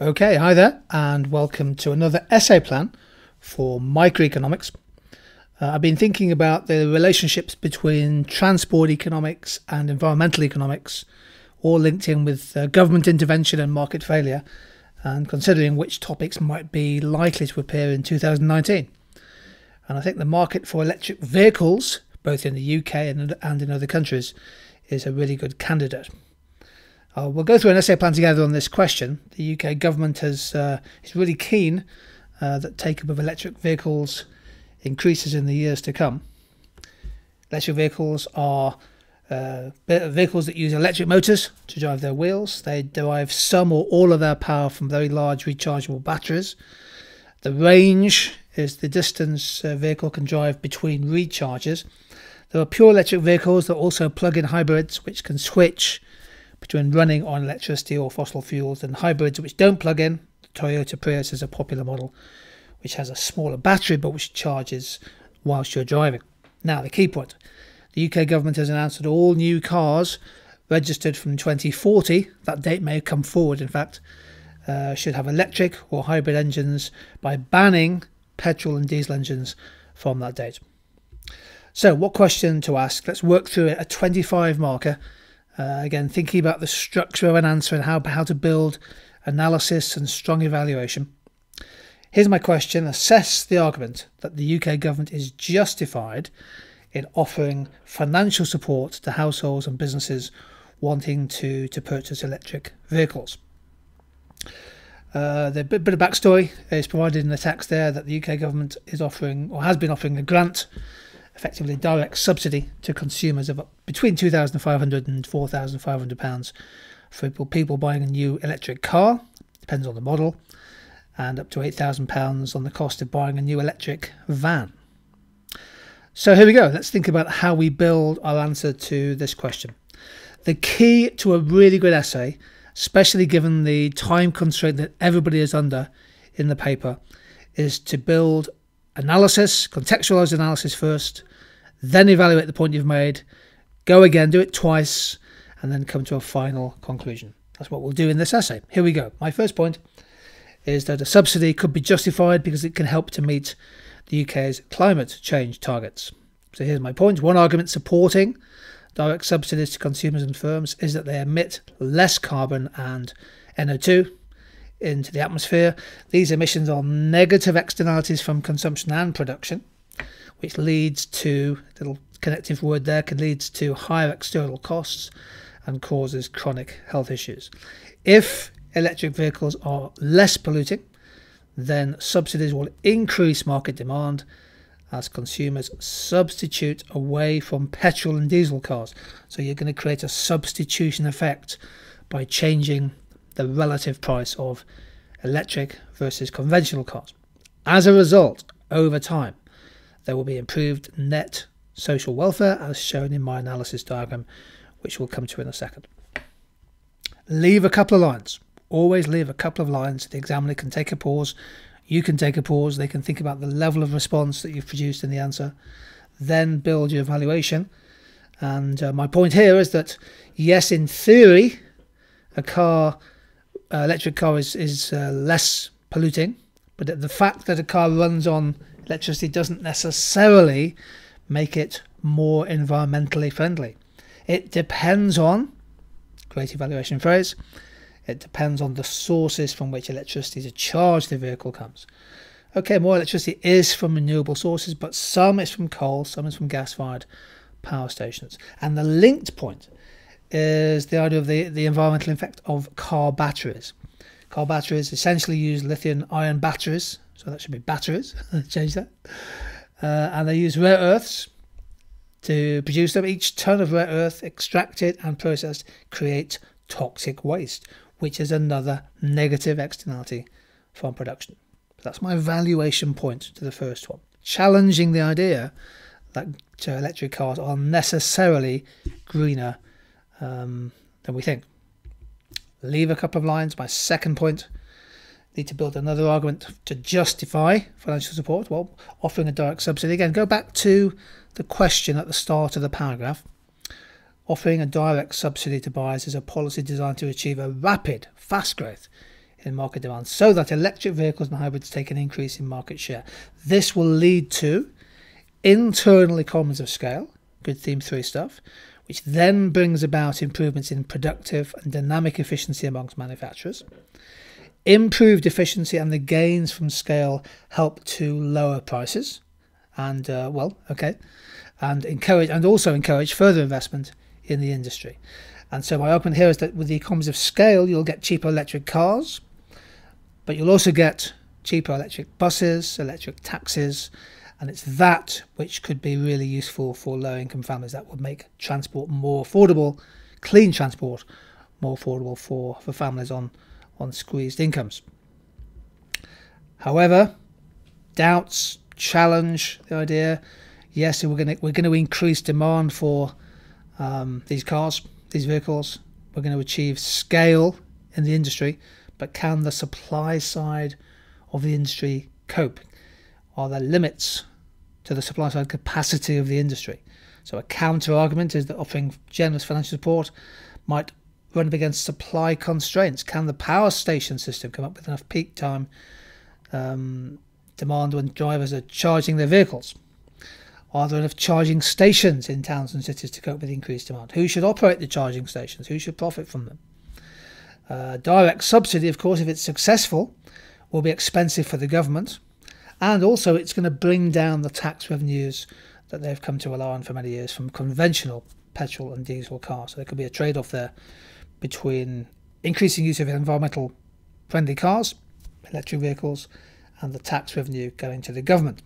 Okay, hi there, and welcome to another essay plan for microeconomics. Uh, I've been thinking about the relationships between transport economics and environmental economics, all linked in with uh, government intervention and market failure, and considering which topics might be likely to appear in 2019. And I think the market for electric vehicles, both in the UK and, and in other countries, is a really good candidate. Uh, we'll go through an essay plan together on this question. The UK government has uh, is really keen uh, that take up of electric vehicles increases in the years to come. Electric vehicles are uh, vehicles that use electric motors to drive their wheels. They derive some or all of their power from very large rechargeable batteries. The range is the distance a vehicle can drive between recharges. There are pure electric vehicles that are also plug-in hybrids which can switch between running on electricity or fossil fuels and hybrids which don't plug in. The Toyota Prius is a popular model which has a smaller battery but which charges whilst you're driving. Now, the key point the UK government has announced that all new cars registered from 2040, that date may come forward in fact, uh, should have electric or hybrid engines by banning petrol and diesel engines from that date. So, what question to ask? Let's work through it. A 25 marker uh, again, thinking about the structure of an answer and how, how to build analysis and strong evaluation. Here's my question Assess the argument that the UK government is justified in offering financial support to households and businesses wanting to, to purchase electric vehicles. Uh, the bit, bit of backstory is provided in the text there that the UK government is offering or has been offering a grant effectively direct subsidy to consumers of between £2,500 and 4,500 pounds for people buying a new electric car, depends on the model, and up to 8,000 pounds on the cost of buying a new electric van. So here we go. Let's think about how we build our answer to this question. The key to a really good essay, especially given the time constraint that everybody is under in the paper, is to build analysis, contextualize analysis first, then evaluate the point you've made, go again, do it twice, and then come to a final conclusion. That's what we'll do in this essay. Here we go. My first point is that a subsidy could be justified because it can help to meet the UK's climate change targets. So here's my point. One argument supporting direct subsidies to consumers and firms is that they emit less carbon and NO2 into the atmosphere. These emissions are negative externalities from consumption and production which leads to little connective word there can lead to higher external costs and causes chronic health issues. If electric vehicles are less polluting, then subsidies will increase market demand as consumers substitute away from petrol and diesel cars. So you're going to create a substitution effect by changing the relative price of electric versus conventional cars. As a result, over time, there will be improved net social welfare as shown in my analysis diagram, which we'll come to in a second. Leave a couple of lines. Always leave a couple of lines. The examiner can take a pause. You can take a pause. They can think about the level of response that you've produced in the answer. Then build your evaluation. And uh, my point here is that, yes, in theory, a car, uh, electric car is, is uh, less polluting, but the fact that a car runs on electricity doesn't necessarily make it more environmentally friendly. It depends on, great evaluation phrase, it depends on the sources from which electricity to charge the vehicle comes. Okay, more electricity is from renewable sources, but some is from coal, some is from gas-fired power stations. And the linked point is the idea of the, the environmental effect of car batteries. Car batteries essentially use lithium ion batteries so that should be batteries. Change that. Uh, and they use rare earths to produce them. Each ton of rare earth extracted and processed creates toxic waste, which is another negative externality from production. So that's my valuation point to the first one. Challenging the idea that electric cars are necessarily greener um, than we think. Leave a couple of lines. My second point need to build another argument to justify financial support. Well, offering a direct subsidy. Again, go back to the question at the start of the paragraph. Offering a direct subsidy to buyers is a policy designed to achieve a rapid, fast growth in market demand so that electric vehicles and hybrids take an increase in market share. This will lead to internal economies of scale, good theme three stuff, which then brings about improvements in productive and dynamic efficiency amongst manufacturers. Improved efficiency and the gains from scale help to lower prices, and uh, well, okay, and encourage and also encourage further investment in the industry. And so my argument here is that with the economies of scale, you'll get cheaper electric cars, but you'll also get cheaper electric buses, electric taxis, and it's that which could be really useful for low income families. That would make transport more affordable, clean transport more affordable for, for families on, on squeezed incomes. However, doubts challenge the idea. Yes, we're going to we're going to increase demand for um, these cars, these vehicles. We're going to achieve scale in the industry, but can the supply side of the industry cope? Are there limits to the supply side capacity of the industry? So a counter argument is that offering generous financial support might run up against supply constraints. Can the power station system come up with enough peak time um, demand when drivers are charging their vehicles? Are there enough charging stations in towns and cities to cope with increased demand? Who should operate the charging stations? Who should profit from them? Uh, direct subsidy, of course, if it's successful, will be expensive for the government, and also it's going to bring down the tax revenues that they've come to rely on for many years from conventional petrol and diesel cars. So there could be a trade off there between increasing use of environmental friendly cars, electric vehicles, and the tax revenue going to the government.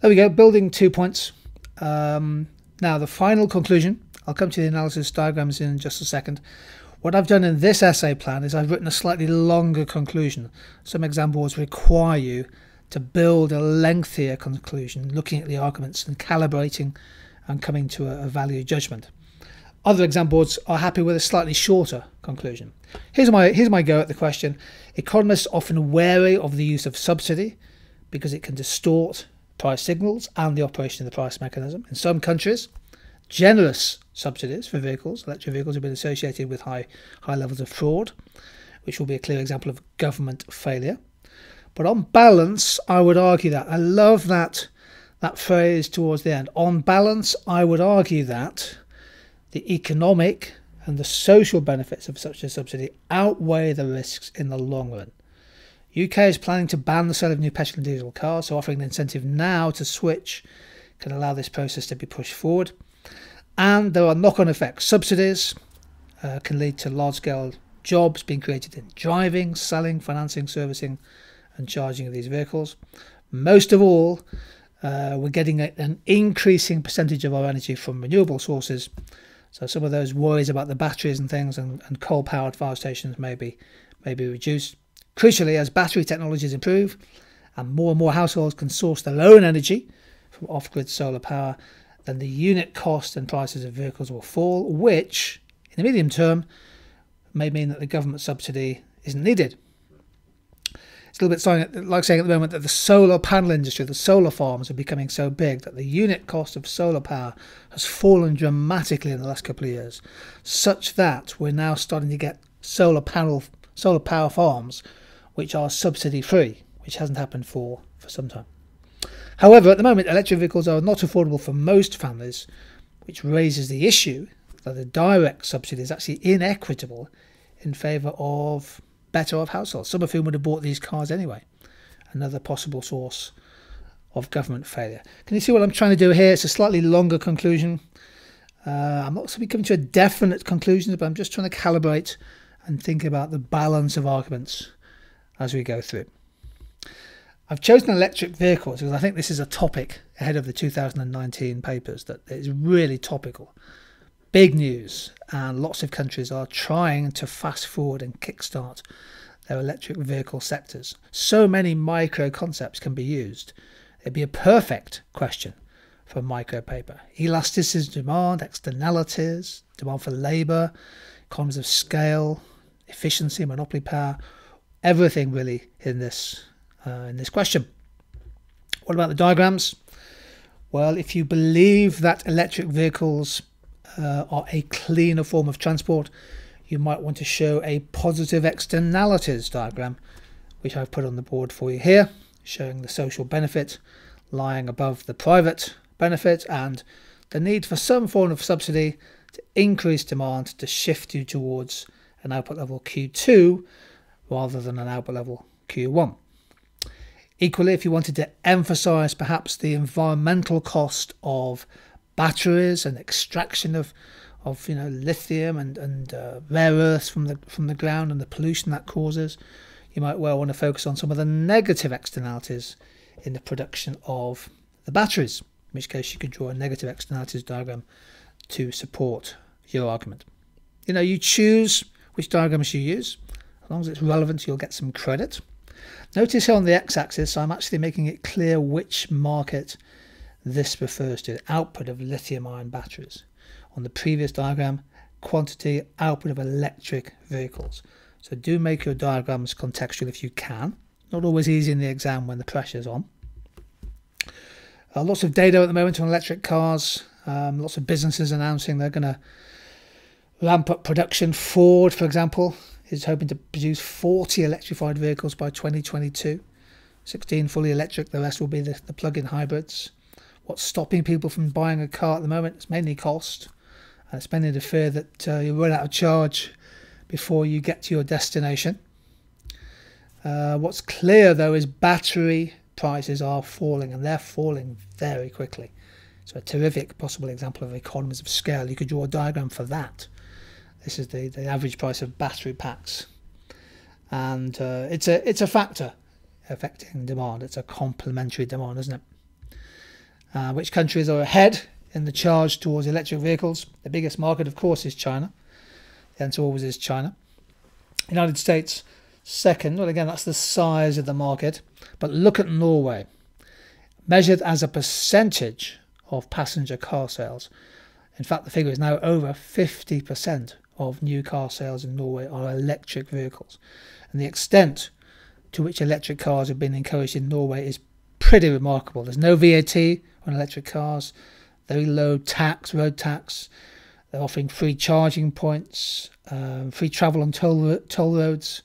There we go, building two points. Um, now, the final conclusion, I'll come to the analysis diagrams in just a second. What I've done in this essay plan is I've written a slightly longer conclusion. Some examples require you to build a lengthier conclusion, looking at the arguments and calibrating and coming to a, value judgment. Other examples are happy with a slightly shorter conclusion. Here's my, here's my go at the question. Economists often wary of the use of subsidy because it can distort price signals and the operation of the price mechanism. In some countries, generous subsidies for vehicles, electric vehicles, have been associated with high, high levels of fraud, which will be a clear example of government failure. But on balance, I would argue that. I love that that phrase towards the end. On balance, I would argue that the economic and the social benefits of such a subsidy outweigh the risks in the long run. UK is planning to ban the sale of new petrol and diesel cars, so offering an incentive now to switch can allow this process to be pushed forward. And there are knock on effects. Subsidies uh, can lead to large scale jobs being created in driving, selling, financing, servicing, and charging of these vehicles. Most of all, uh, we're getting a, an increasing percentage of our energy from renewable sources. So some of those worries about the batteries and things and, and coal powered fire stations may be, may be reduced. Crucially, as battery technologies improve and more and more households can source their own energy from off grid solar power, then the unit cost and prices of vehicles will fall, which, in the medium term, may mean that the government subsidy isn't needed. It's a little bit like saying at the moment that the solar panel industry, the solar farms, are becoming so big that the unit cost of solar power has fallen dramatically in the last couple of years, such that we're now starting to get solar panel solar power farms which are subsidy free, which hasn't happened for, for some time. However, at the moment, electric vehicles are not affordable for most families, which raises the issue that the direct subsidy is actually inequitable in favour of better off households, some of whom would have bought these cars anyway. Another possible source of government failure. Can you see what I'm trying to do here? It's a slightly longer conclusion. Uh, I'm not going to be coming to a definite conclusion, but I'm just trying to calibrate and think about the balance of arguments as we go through. I've chosen electric vehicles because I think this is a topic ahead of the 2019 papers that is really topical. Big news, and lots of countries are trying to fast forward and kickstart their electric vehicle sectors. So many micro concepts can be used. It'd be a perfect question for micro paper. Elasticity of demand, externalities, demand for labour, economies of scale, efficiency, monopoly power, everything really in this in this question. What about the diagrams? Well, if you believe that electric vehicles uh, are a cleaner form of transport, you might want to show a positive externalities diagram, which I've put on the board for you here, showing the social benefit lying above the private benefit and the need for some form of subsidy to increase demand to shift you towards an output level Q2 rather than an output level Q1. Equally, if you wanted to emphasize perhaps the environmental cost of batteries and extraction of, of you know lithium and, and uh, rare earths from the from the ground and the pollution that causes, you might well want to focus on some of the negative externalities in the production of the batteries, in which case you could draw a negative externalities diagram to support your argument. You know, you choose which diagrams you use. As long as it's relevant, you'll get some credit. Notice here on the x-axis, I'm actually making it clear which market this refers to, output of lithium-ion batteries. On the previous diagram, quantity output of electric vehicles. So do make your diagrams contextual if you can. Not always easy in the exam when the pressure's on. Uh, lots of data at the moment on electric cars. Um, lots of businesses announcing they're going to ramp up production. Ford, for example, is hoping to produce 40 electrified vehicles by 2022. 16 fully electric, the rest will be the, the plug-in hybrids. What's stopping people from buying a car at the moment is mainly cost. And it's mainly the fear that uh, you run out of charge before you get to your destination. Uh, what's clear though is battery prices are falling and they're falling very quickly. So a terrific possible example of economies of scale. You could draw a diagram for that. This is the, the average price of battery packs. And uh, it's a it's a factor affecting demand. It's a complementary demand, isn't it? Uh, which countries are ahead in the charge towards electric vehicles? The biggest market, of course, is China. The answer always is China. United States second. Well, again, that's the size of the market. But look at Norway. Measured as a percentage of passenger car sales. In fact, the figure is now over 50% of new car sales in Norway are electric vehicles. And the extent to which electric cars have been encouraged in Norway is pretty remarkable. There's no VAT on electric cars, very low tax, road tax. They're offering free charging points, um, free travel on toll, toll roads.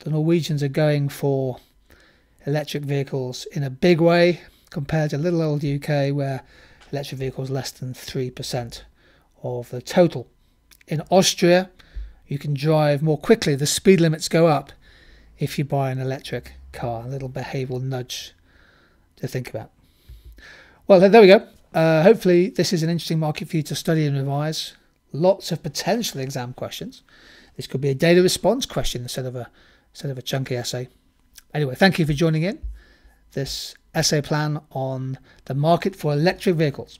The Norwegians are going for electric vehicles in a big way compared to little old UK where electric vehicles less than 3% of the total in Austria, you can drive more quickly. The speed limits go up if you buy an electric car. A little behavioural nudge to think about. Well, there we go. Uh, hopefully, this is an interesting market for you to study and revise. Lots of potential exam questions. This could be a data response question instead of a instead of a chunky essay. Anyway, thank you for joining in this essay plan on the market for electric vehicles.